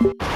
you